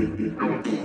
Eu tô